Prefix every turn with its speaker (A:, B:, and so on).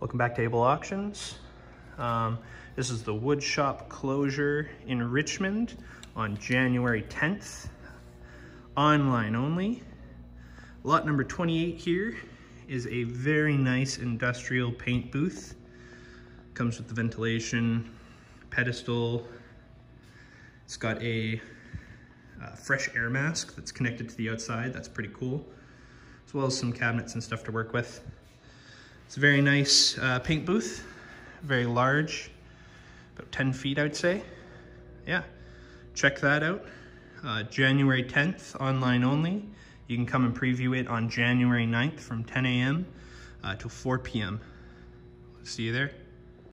A: Welcome back to Able Auctions. Um, this is the wood shop closure in Richmond on January 10th. Online only. Lot number 28 here is a very nice industrial paint booth. Comes with the ventilation, pedestal. It's got a uh, fresh air mask that's connected to the outside. That's pretty cool. As well as some cabinets and stuff to work with. It's a very nice uh, paint booth, very large, about 10 feet I'd say. Yeah, check that out. Uh, January 10th, online only. You can come and preview it on January 9th from 10 a.m. Uh, to 4 p.m. See you there.